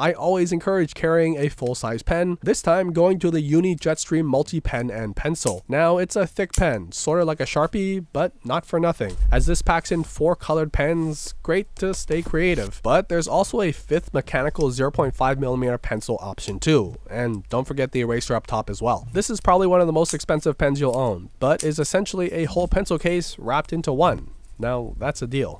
I always encourage carrying a full-size pen, this time going to the Uni Jetstream multi-pen and pencil. Now it's a thick pen, sort of like a Sharpie, but not for nothing. As this packs in four colored pens, great to stay creative. But there's also a fifth mechanical 0.5mm pencil option too, and don't forget the eraser up top as well. This is probably one of the most expensive pens you'll own, but is essentially a whole pencil case wrapped into one. Now, that's a deal.